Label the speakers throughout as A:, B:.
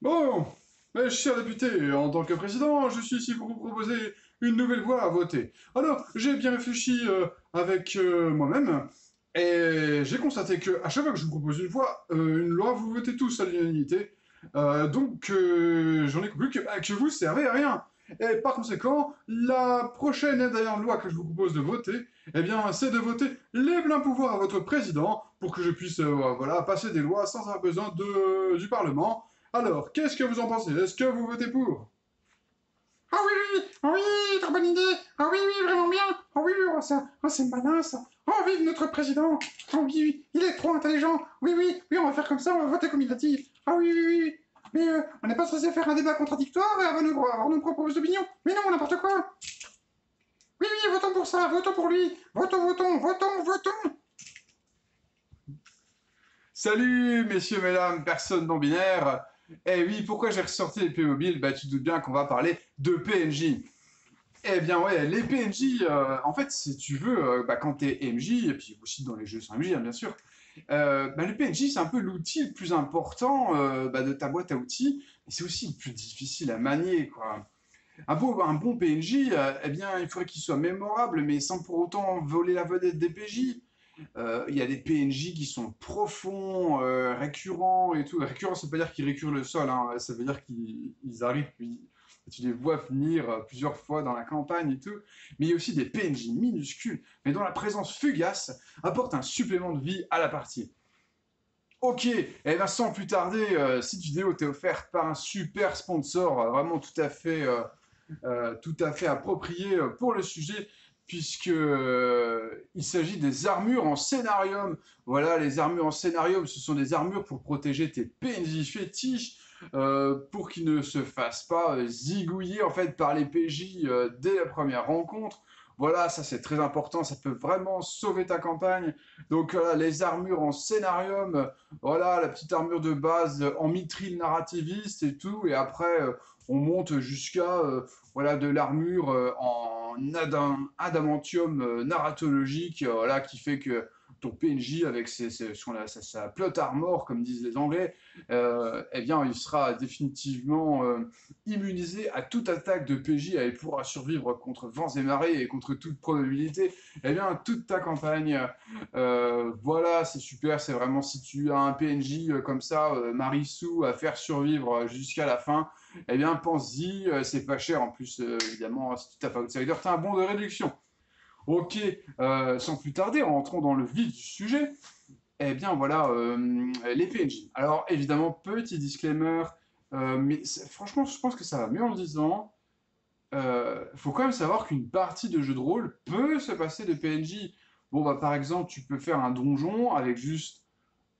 A: Bon, mes chers députés, en tant que président, je suis ici pour vous proposer une nouvelle voie à voter. Alors, j'ai bien réfléchi euh, avec euh, moi-même, et j'ai constaté que à chaque fois que je vous propose une voie, euh, une loi, vous votez tous à l'unanimité. Donc, j'en ai conclu que, bah, que vous servez à rien. Et par conséquent, la prochaine et dernière loi que je vous propose de voter, eh bien, c'est de voter les pleins pouvoirs à votre président pour que je puisse, voilà, passer des lois sans avoir besoin de, du Parlement. Alors, qu'est-ce que vous en pensez? Est-ce que vous votez pour?
B: Ah oui, oui, oui, oui, très bonne idée. Ah oui, oui, vraiment bien. Ah oui, oui, oh, oh, c'est malin ça. Oh, vive notre président. Ah oui, oui, il est trop intelligent. Oui, oui, oui, on va faire comme ça, on va voter comme il a dit. Ah oui, oui, oui. Mais euh, on n'est pas censé faire un débat contradictoire et avoir nos, avoir nos propres opinions. Mais non, n'importe quoi. Oui, oui, votons pour ça, votons pour lui. Votons, votons, votons, votons.
A: Salut, messieurs, mesdames, personnes non binaires. Eh oui, pourquoi j'ai ressorti les Playmobil Bah, tu te doutes bien qu'on va parler de PNJ. Eh bien, ouais, les PNJ, euh, en fait, si tu veux, euh, bah, quand t'es MJ, et puis aussi dans les jeux sans MJ, hein, bien sûr, euh, bah, le PNJ, c'est un peu l'outil le plus important euh, bah, de ta boîte à outils, mais c'est aussi le plus difficile à manier, quoi. Un bon, un bon PNJ, euh, eh bien, il faudrait qu'il soit mémorable, mais sans pour autant voler la vedette des PJ. Euh, Il y a des PNJ qui sont profonds, euh, récurrents et tout. Récurrents, ça veut pas dire qu'ils récurent le sol, hein. ça veut dire qu'ils ils arrivent, puis tu les vois venir euh, plusieurs fois dans la campagne et tout. Mais il y a aussi des PNJ minuscules, mais dont la présence fugace apporte un supplément de vie à la partie. Ok, et bien sans plus tarder, cette vidéo t'est offerte par un super sponsor, vraiment tout à fait, tout à fait approprié pour le sujet, puisque euh, il s'agit des armures en scénarium. Voilà, les armures en scénarium, ce sont des armures pour protéger tes PNJ fétiches, euh, pour qu'ils ne se fassent pas euh, zigouiller en fait par les PJ dès la première rencontre. Voilà, ça c'est très important, ça peut vraiment sauver ta campagne. Donc voilà, les armures en scénarium, voilà, la petite armure de base en mithril narrativiste et tout, et après on monte jusqu'à voilà de l'armure en adam- adamantium euh, narratologique, euh, voilà, qui fait que ton PNJ avec ses, ses- son- la- sa, sa plot armor, comme disent les Anglais, euh, eh bien, il sera définitivement euh, immunisé à toute attaque de PJ et pourra survivre contre vents et marées et contre toute probabilité, eh bien, toute ta campagne. Euh, voilà, c'est super, c'est vraiment si tu as un PNJ comme ça, Marissou, à faire survivre jusqu'à la fin, eh bien, pense-y, c'est pas cher en plus, évidemment, si tu tapes Outsider, t'as un bon de réduction. Ok, euh, sans plus tarder, rentrons dans le vif du sujet. Eh bien voilà, euh, les PNJ. Alors évidemment, petit disclaimer, euh, mais franchement, je pense que ça va mieux en le disant. Faut quand même savoir qu'une partie de jeu de rôle peut se passer de PNJ. Bon bah par exemple, tu peux faire un donjon avec juste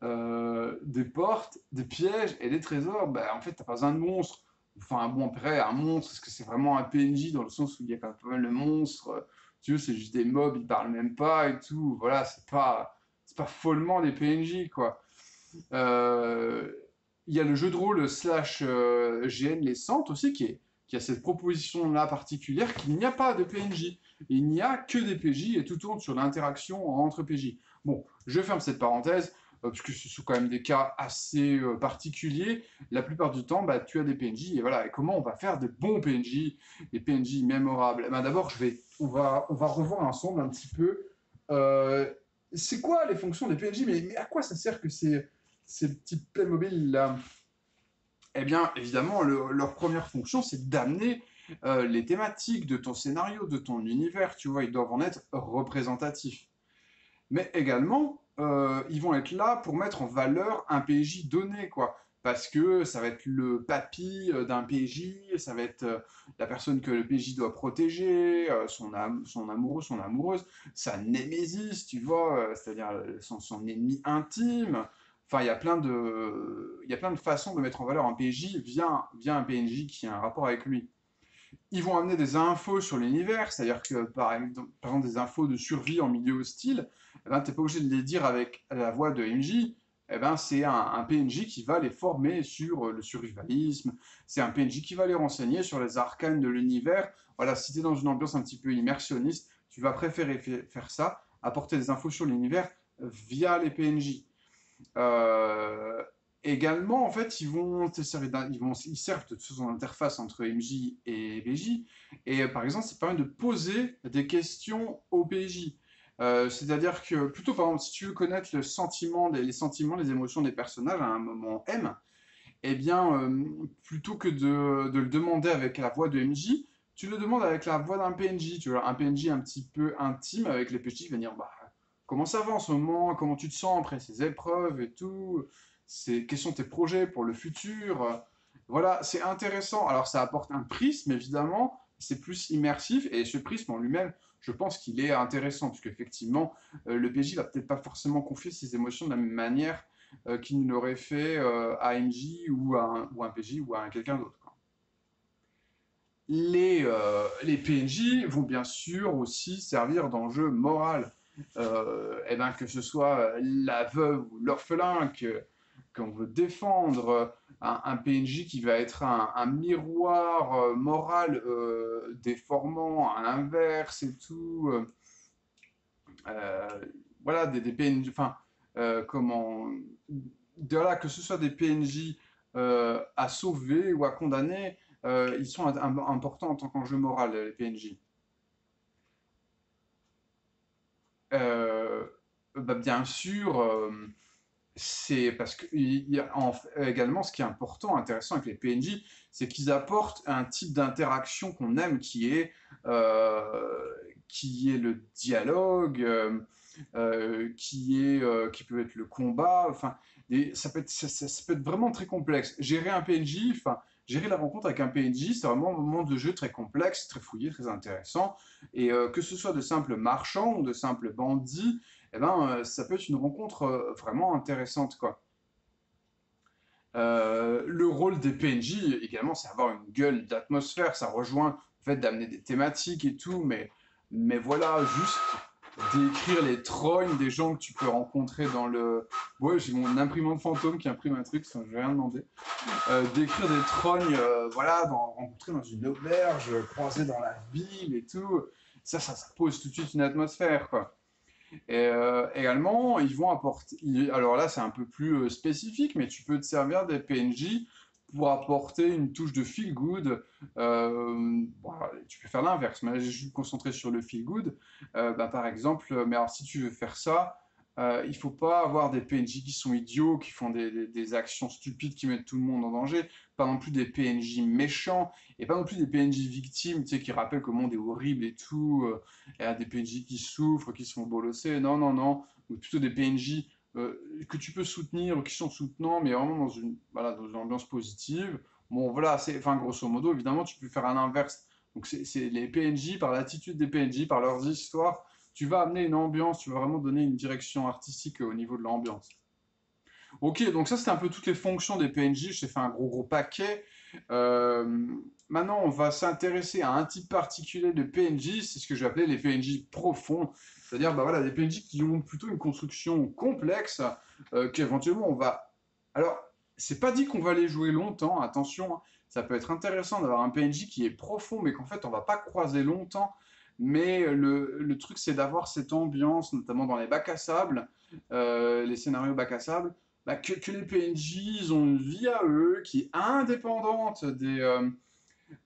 A: des portes, des pièges et des trésors. Bah en fait, t'as pas besoin de monstres. Enfin bon, après, un monstre, est-ce que c'est vraiment un PNJ dans le sens où il y a quand même pas mal de monstres? C'est juste des mobs, ils parlent même pas et tout. Voilà, c'est pas c'est pas follement des PNJ, quoi. Euh, Il y a le jeu de rôle slash euh, GN Les Centes aussi qui est, qui a cette proposition-là particulière qu'il n'y a pas de PNJ. Il n'y a que des PJ et tout tourne sur l'interaction entre PJ. Bon, je ferme cette parenthèse euh, parce que ce sont quand même des cas assez euh, particuliers. La plupart du temps, bah, tu as des PNJ et voilà. Et comment on va faire des bons PNJ, des PNJ mémorables? Ben, D'abord, je vais, on va, on va revoir ensemble un petit peu. euh, c'est quoi les fonctions des PNJ mais, à quoi ça sert que ces, ces petits Playmobil là? Eh bien, évidemment, le- leur première fonction, c'est d'amener les thématiques de ton scénario, de ton univers, tu vois, ils doivent en être représentatifs. Mais également, euh, ils vont être là pour mettre en valeur un PJ donné, quoi. Parce que ça va être le papy euh, d'un PJ, ça va être euh, la personne que le PJ doit protéger, son, son amoureux, son amoureuse, sa némésis, tu vois, c'est-à-dire son, ennemi intime. Enfin, il y a plein de, il y a plein de façons de mettre en valeur un PJ via, via un PNJ qui a un rapport avec lui. Ils vont amener des infos sur l'univers, c'est-à-dire que par exemple, par exemple, des infos de survie en milieu hostile, eh ben, t'es pas obligé de les dire avec la voix de MJ, eh ben, c'est un, PNJ qui va les former sur euh, le survivalisme, c'est un PNJ qui va les renseigner sur les arcanes de l'univers. Voilà, si t'es dans une ambiance un petit peu immersionniste, tu vas préférer fa- faire ça, apporter des infos sur l'univers euh, via les PNJ. Euh, également, en fait, ils vont te servir ils vont, ils servent de façon d'interface entre MJ et PJ. Et euh, par exemple, ça permet de poser des questions au PJ. Euh, c'est-à-dire que plutôt, par exemple, si tu veux connaître le sentiment, les, sentiments, les émotions des personnages à un moment M, eh bien, euh, plutôt que de, de le demander avec la voix de MJ, tu le demandes avec la voix d'un PNJ. Tu vois, un PNJ un petit peu intime avec les PJ qui va dire, bah, comment ça va en ce moment, comment tu te sens après ces épreuves et tout, quels sont tes projets pour le futur? Voilà, c'est intéressant. Alors, ça apporte un prisme, évidemment, c'est plus immersif, et ce prisme en lui-même, je pense qu'il est intéressant, puisque effectivement, euh, le PJ va peut-être pas forcément confier ses émotions de la même manière euh, qu'il ne l'aurait fait euh, à MJ ou à un, ou un PJ ou à un quelqu'un d'autre. Les, euh, les PNJ vont bien sûr aussi servir d'enjeu moral. Euh, eh ben, que ce soit la veuve ou l'orphelin que, qu'on veut défendre, un, PNJ qui va être un, miroir euh, moral euh, déformant à l'inverse et tout. euh, voilà, des, PNJ, enfin, comment, de que ce soit des PNJ à sauver ou à condamner, ils sont im- importants en tant qu'enjeu moral, les PNJ. Bah, bien sûr, c'est parce que il y a en- également ce qui est important, intéressant avec les PNJ, c'est qu'ils apportent un type d'interaction qu'on aime, qui est, euh, qui est le dialogue, euh, euh, qui est, qui peut être le combat. Enfin, ça peut être, ça, peut être vraiment très complexe. Gérer un PNJ, enfin, gérer la rencontre avec un PNJ, c'est vraiment un moment de jeu très complexe, très fouillé, très intéressant. Et que ce soit de simples marchands ou de simples bandits, eh ben, euh, ça peut être une rencontre euh, vraiment intéressante, quoi. Euh, le rôle des PNJ, également, c'est avoir une gueule d'atmosphère. Ça rejoint le fait d'amener des thématiques et tout, mais, mais voilà, juste d'écrire les trognes des gens que tu peux rencontrer dans le... Ouais, j'ai mon imprimante fantôme qui imprime un truc, ça, je vais rien demander. D'écrire des trognes, euh, voilà, dans, rencontrer dans une auberge, croiser dans la ville et tout. Ça, ça, ça pose tout de suite une atmosphère, quoi. Et euh, également, ils vont apporter. alors là, c'est un peu plus euh, spécifique, mais tu peux te servir des PNJ pour apporter une touche de feel good. Euh, tu peux faire l'inverse, mais là, je suis concentré sur le feel good. Bah, par exemple, mais alors si tu veux faire ça, euh, il faut pas avoir des PNJ qui sont idiots, qui font des, actions stupides qui mettent tout le monde en danger. Pas non plus des PNJ méchants, et pas non plus des PNJ victimes, tu sais, qui rappellent que le monde est horrible et tout. euh, et à des PNJ qui souffrent, qui se font. Non, non, non. Ou plutôt des PNJ euh, que tu peux soutenir, ou qui sont soutenants, mais vraiment dans une, dans ambiance positive. Bon, voilà, c'est, enfin, grosso modo, évidemment, tu peux faire un inverse. Donc, c'est les PNJ, par l'attitude des PNJ, par leurs histoires, tu vas amener une ambiance, tu vas vraiment donner une direction artistique au niveau de l'ambiance. Ok, donc ça, c'était un peu toutes les fonctions des PNJ. Je t'ai fait un gros, gros paquet. Euh, maintenant, on va s'intéresser à un type particulier de PNJ, c'est ce que je vais appeler les PNJ profonds. C'est-à-dire, bah voilà, des PNJ qui ont plutôt une construction complexe, euh, qu'éventuellement on va. Alors, c'est pas dit qu'on va les jouer longtemps, attention, hein. Ça peut être intéressant d'avoir un PNJ qui est profond, mais qu'en fait on va pas croiser longtemps. Mais le, le truc, c'est d'avoir cette ambiance, notamment dans les bacs à sable, euh, les scénarios bacs à sable, bah, que, que les PNJ ont une vie à eux qui est indépendante des, euh,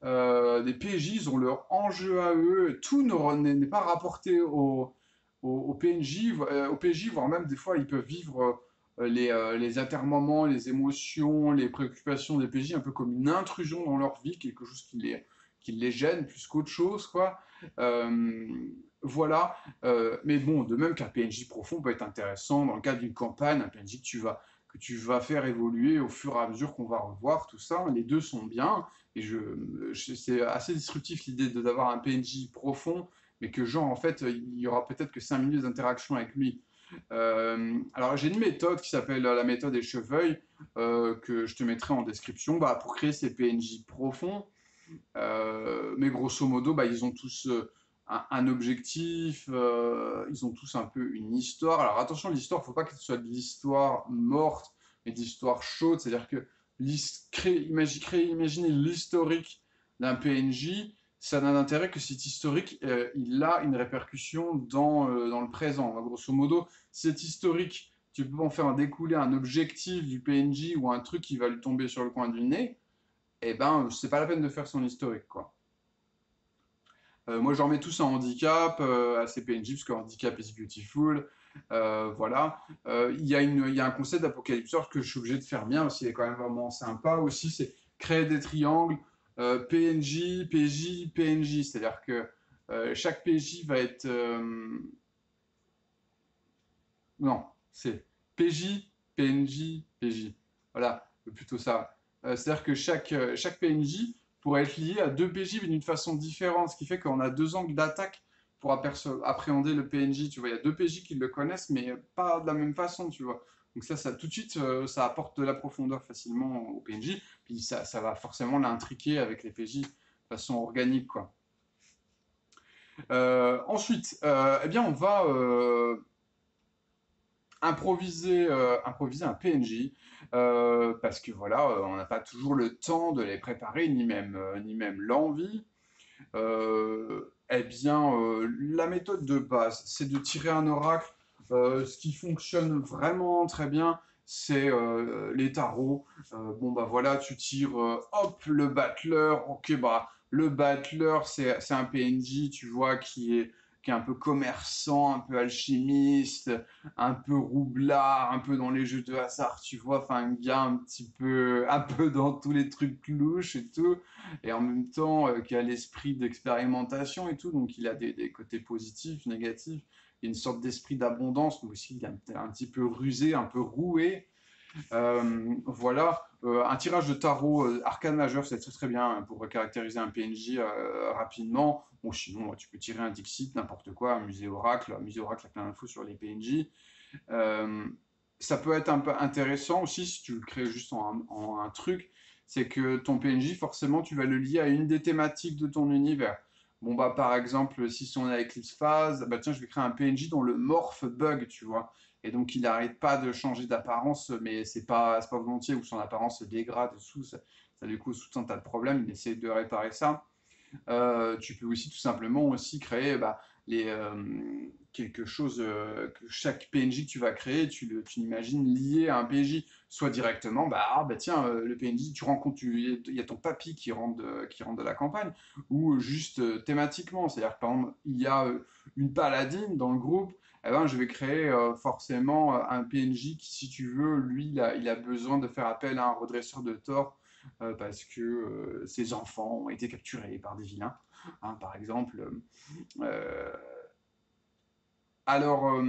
A: euh, des PJ, ils ont leur enjeu à eux, tout n'est pas rapporté au, au, PNJ, euh, au PJ, voire même des fois ils peuvent vivre euh, les, euh, les intermoments, les émotions, les préoccupations des PJ un peu comme une intrusion dans leur vie, quelque chose qui les, les gêne plus qu'autre chose, quoi. Euh, voilà, Euh, mais bon, de même qu'un PNJ profond peut être intéressant dans le cadre d'une campagne, un PNJ que tu vas, que tu vas faire évoluer au fur et à mesure qu'on va revoir tout ça, les deux sont bien, et je, c'est assez disruptif l'idée d'avoir un PNJ profond, mais que genre en fait il y aura peut-être que 5 minutes d'interaction avec lui. Euh, alors j'ai une méthode qui s'appelle la méthode écheveuil, euh, que je te mettrai en description, bah, pour créer ces PNJ profonds. Euh, mais grosso modo, bah, ils ont tous euh, un, objectif, euh, ils ont tous un peu une histoire. Alors attention, l'histoire, il ne faut pas que ce soit de l'histoire morte, mais de l'histoire chaude. C'est-à-dire que créer- imagi- créer- imaginer l'historique d'un PNJ, ça n'a d'intérêt que cet historique, il a une répercussion dans, dans le présent. Grosso modo, cet historique, tu peux en faire découler un objectif du PNJ ou un truc qui va lui tomber sur le coin du nez, eh ben, c'est pas la peine de faire son historique, quoi. Euh, moi, j'en mets tous en handicap, euh, à ces PNJ, parce que handicap is beautiful. Euh, voilà. Il y, a y a un concept d'Apocalypse que je suis obligé de faire bien, parce qu'il est quand même vraiment sympa aussi, c'est créer des triangles, PNJ, PJ, PNJ. C'est-à-dire que chaque PJ va être... Non, c'est PJ, PNJ, PJ. Voilà, plutôt ça. C'est-à-dire que chaque, chaque PNJ pourrait être lié à deux PJ, mais d'une façon différente, ce qui fait qu'on a deux angles d'attaque pour appréhender le PNJ, tu vois. Il y a deux PJ qui le connaissent, mais pas de la même façon, tu vois. Donc ça, tout de suite, euh, ça apporte de la profondeur facilement au PNJ, puis ça, va forcément l'intriquer avec les PJ de façon organique. Euh, ensuite, euh, eh bien, on va improviser, improviser un PNJ. Euh, parce que voilà, euh, on n'a pas toujours le temps de les préparer, ni même, euh, ni même l'envie. eh bien, la méthode de base, c'est de tirer un oracle. ce qui fonctionne vraiment très bien, c'est les tarots. bon, bah voilà, tu tires, hop, le battleur. Ok, bah, le battleur, c'est un PNJ, tu vois, qui est un peu commerçant, un peu alchimiste, un peu roublard, un peu dans les jeux de hasard, tu vois, enfin un gars un petit peu, un peu dans tous les trucs louches et tout, et en même temps euh, qui a l'esprit d'expérimentation et tout, donc il a des, côtés positifs, négatifs, il y a une sorte d'esprit d'abondance, mais aussi il est un, petit peu rusé, un peu roué. Euh, voilà, euh, un tirage de tarot arcane majeur, c'est très très bien hein, pour caractériser un PNJ rapidement. Bon, sinon, tu peux tirer un Dixit, n'importe quoi, un musée Oracle. Un musée Oracle a plein d'infos sur les PNJ. Euh, ça peut être un peu intéressant aussi si tu le crées juste en, un truc. C'est que ton PNJ, forcément, tu vas le lier à une des thématiques de ton univers. Bon, bah, par exemple, si on est à Eclipse Phase, bah, tiens, je vais créer un PNJ dont le morph bug, tu vois. Et donc, il n'arrête pas de changer d'apparence, mais c'est pas, pas volontiers, ou son apparence se dégrade sous. Ça, ça du coup, sous un tas de problèmes. Il essaie de réparer ça. Euh, tu peux aussi tout simplement aussi créer bah, les, euh, quelque chose euh, que chaque PNJ que tu vas créer, tu, tu l'imagines lié à un PNJ, soit directement, bah, ah, bah tiens, le PNJ, tu rencontres, il y a ton papy qui rentre de, qui rentre de la campagne, ou juste thématiquement, c'est-à-dire que par exemple, il y a une paladine dans le groupe, eh ben, je vais créer forcément un PNJ qui, si tu veux, lui, il a, besoin de faire appel à un redresseur de tort euh, parce que euh, ses enfants ont été capturés par des vilains, hein, par exemple. Euh, alors,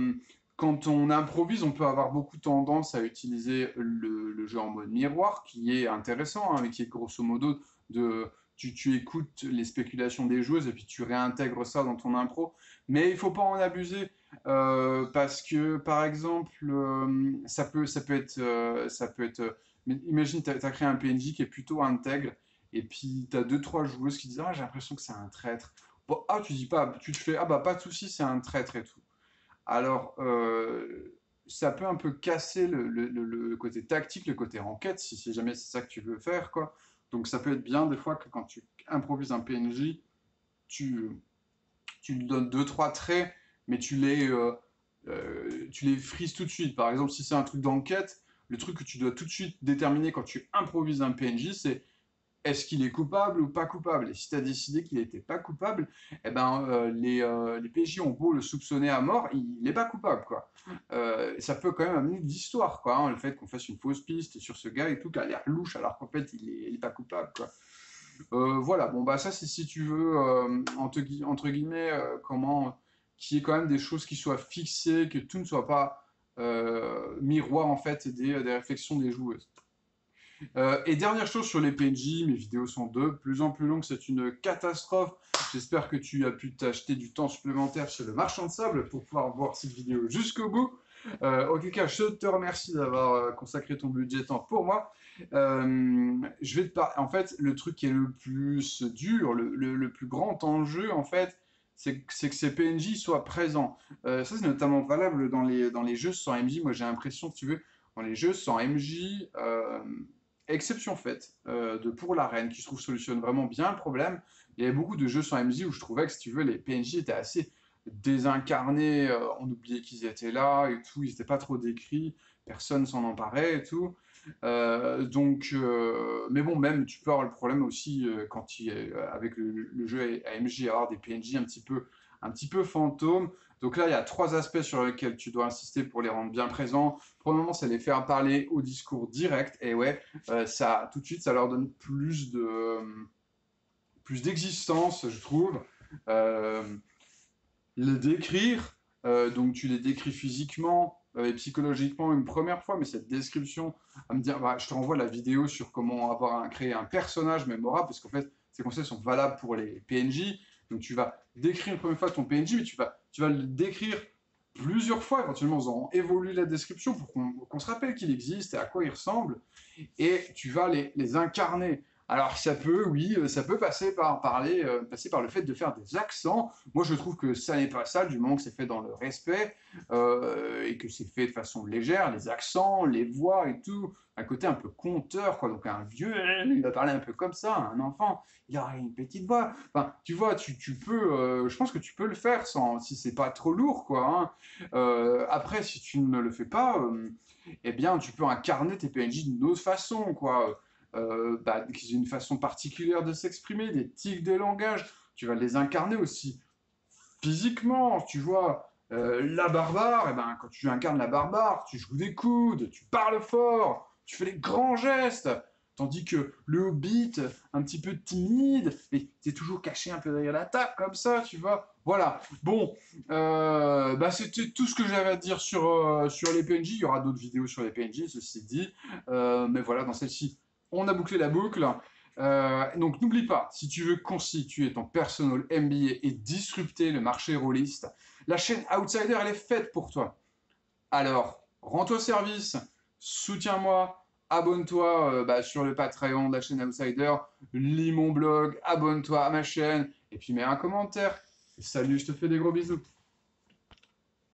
A: quand on improvise, on peut avoir beaucoup tendance à utiliser le, jeu en mode miroir, qui est intéressant, hein, mais qui est grosso modo de tu, écoutes les spéculations des joueuses et puis tu réintègres ça dans ton impro. Mais il faut pas en abuser parce que, par exemple, ça, peut, ça, peut être, ça peut être imagine, tu as, créé un PNJ qui est plutôt intègre, et puis tu as deux, trois joueuses qui disent Ah, j'ai l'impression que c'est un traître. Bon, ah, tu dis pas, tu te fais Ah, bah, pas de souci, c'est un traître et tout. Alors, euh, ça peut un peu casser le, côté tactique, le côté enquête, si, c'est jamais c'est ça que tu veux faire, quoi. Donc, ça peut être bien des fois que quand tu improvises un PNJ, tu, tu lui donnes deux, trois traits, mais tu les, euh, euh, tu les frises tout de suite. Par exemple, si c'est un truc d'enquête, le truc que tu dois tout de suite déterminer quand tu improvises un PNJ, c'est est-ce qu'il est coupable ou pas coupable Et si tu as décidé qu'il n'était pas coupable, eh ben, euh, les, euh, les, PJ ont beau le soupçonner à mort, il n'est pas coupable. quoi. Ça peut quand même amener de l'histoire, hein, le fait qu'on fasse une fausse piste sur ce gars et tout, qui a l'air louche alors qu'en fait il n'est pas coupable. quoi. voilà, bon bah ça c'est si tu veux, entre, guillemets, comment, qu'il y ait quand même des choses qui soient fixées, que tout ne soit pas euh, miroir en fait des, réflexions des joueuses. Euh, et dernière chose sur les PNJ, mes vidéos sont de plus en plus longues, c'est une catastrophe. J'espère que tu as pu t'acheter du temps supplémentaire chez le marchand de sable pour pouvoir voir cette vidéo jusqu'au bout. Euh, tout cas, je te remercie d'avoir euh, consacré ton budget temps pour moi. je vais te En fait, le truc qui est le plus dur, le, le plus grand enjeu, en fait, c'est que ces PNJ soient présents. Euh, ça, c'est notamment valable dans les, dans les jeux sans MJ. Moi, j'ai l'impression, que tu veux, dans les jeux sans MJ, euh, exception faite euh, de Pour l'arène, qui, je trouve, solutionne vraiment bien le problème. Il y avait beaucoup de jeux sans MJ où je trouvais que, si tu veux, les PNJ étaient assez désincarnés, on oubliait qu'ils étaient là et tout, ils n'étaient pas trop décrits, personne s'en emparait et tout. Euh, donc, euh, mais bon, même tu peux avoir le problème aussi quand il avec le, jeu AMG, avoir des PNJ un petit peu, un petit peu fantômes. Donc là, il y a trois aspects sur lesquels tu dois insister pour les rendre bien présents. Pour le moment, c'est les faire parler au discours direct. Et ouais, ça, tout de suite, ça leur donne plus de plus d'existence, je trouve. Euh, les décrire, euh, donc tu les décris physiquement psychologiquement une première fois, mais cette description, à me dire, bah, je te renvoie la vidéo sur comment avoir un, créer un personnage mémorable, parce qu'en fait, ces conseils sont valables pour les PNJ. Donc tu vas décrire une première fois ton PNJ, mais tu vas, tu vas le décrire plusieurs fois, éventuellement en faisant évoluer la description pour qu'on se rappelle qu'il existe et à quoi il ressemble, et tu vas les, les incarner. Alors ça peut, oui, euh, ça peut passer par parler, euh, passer par le fait de faire des accents. Moi, je trouve que ça n'est pas ça, du moment que c'est fait dans le respect euh, et que c'est fait de façon légère, les accents, les voix et tout, un côté un peu conteur, quoi. Donc un vieux, il va parler un peu comme ça, un enfant, il aura une petite voix. Enfin, tu vois, tu, peux, je pense que tu peux le faire sans, si c'est pas trop lourd, quoi. Hein. après, si tu ne le fais pas, eh bien, tu peux incarner tes PNJ d'une autre façon, quoi euh, bah, qui ont une façon particulière de s'exprimer, des tics de langage, tu vas les incarner aussi physiquement, tu vois. Euh, la barbare, et eh ben, quand tu incarnes la barbare, tu joues des coudes, tu parles fort, tu fais les grands gestes, tandis que le hobbit, un petit peu timide, mais t'es toujours caché un peu derrière la table, comme ça, tu vois. Voilà. Bon, euh, bah, c'était tout ce que j'avais à dire sur, sur les PNJ. Il y aura d'autres vidéos sur les PNJ, ceci dit. mais voilà, dans celle-ci, on a bouclé la boucle. Euh, donc n'oublie pas, si tu veux constituer ton personal MBA et disrupter le marché rôliste, la chaîne Outsider, elle est faite pour toi. Alors, rends-toi service, soutiens-moi, abonne-toi euh, bah, sur le Patreon de la chaîne Outsider, lis mon blog, abonne-toi à ma chaîne, et puis mets un commentaire. Salut, je te fais des gros bisous.